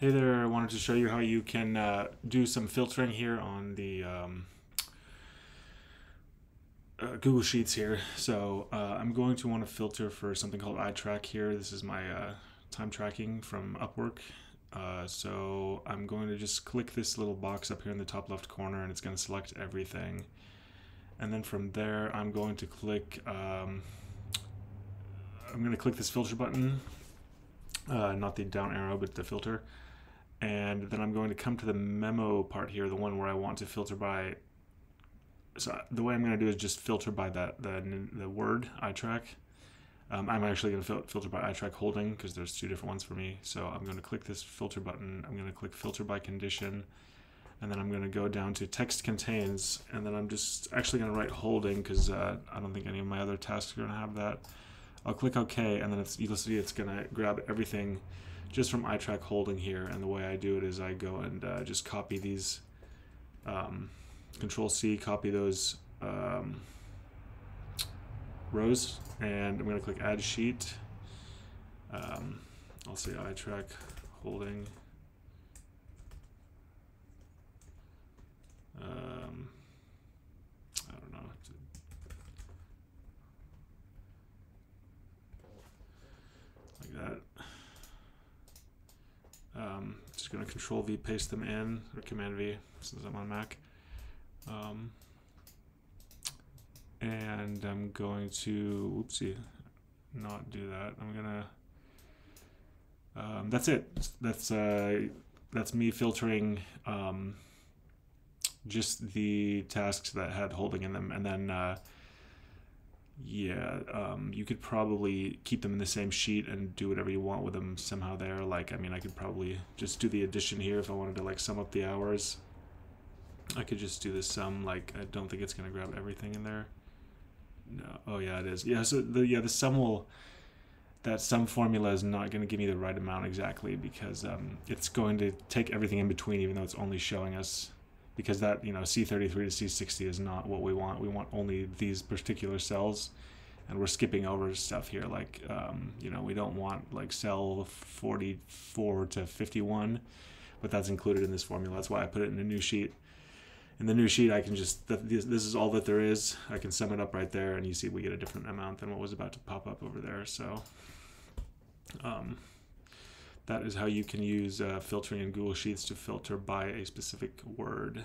Hey there, I wanted to show you how you can uh, do some filtering here on the um, uh, Google Sheets here. So uh, I'm going to want to filter for something called iTrack here. This is my uh, time tracking from Upwork. Uh, so I'm going to just click this little box up here in the top left corner and it's going to select everything. And then from there, I'm going to click, um, I'm going to click this filter button, uh, not the down arrow, but the filter and then I'm going to come to the memo part here, the one where I want to filter by. So the way I'm going to do is just filter by that the the word iTrack. Um, I'm actually going to fil filter by iTrack holding because there's two different ones for me. So I'm going to click this filter button. I'm going to click filter by condition, and then I'm going to go down to text contains, and then I'm just actually going to write holding because uh, I don't think any of my other tasks are going to have that. I'll click OK, and then it's you'll see it's going to grab everything just from iTrack holding here. And the way I do it is I go and uh, just copy these, um, Control C, copy those um, rows, and I'm going to click Add Sheet. Um, I'll say iTrack holding. Um, I don't know. Like that. Um, just going to Control V paste them in, or Command V since I'm on Mac. Um, and I'm going to, oopsie, not do that. I'm gonna. Um, that's it. That's uh, that's me filtering um, just the tasks that had holding in them, and then. Uh, yeah, um, you could probably keep them in the same sheet and do whatever you want with them somehow there. Like, I mean, I could probably just do the addition here if I wanted to like sum up the hours. I could just do the sum. Like, I don't think it's gonna grab everything in there. No. Oh yeah, it is. Yeah. So the yeah the sum will. That sum formula is not going to give me the right amount exactly because um, it's going to take everything in between, even though it's only showing us because that you know C33 to C60 is not what we want. We want only these particular cells, and we're skipping over stuff here. Like um, you know we don't want like cell 44 to 51, but that's included in this formula. That's why I put it in a new sheet. In the new sheet, I can just this, this is all that there is. I can sum it up right there, and you see we get a different amount than what was about to pop up over there. So. Um, that is how you can use uh, filtering in Google Sheets to filter by a specific word.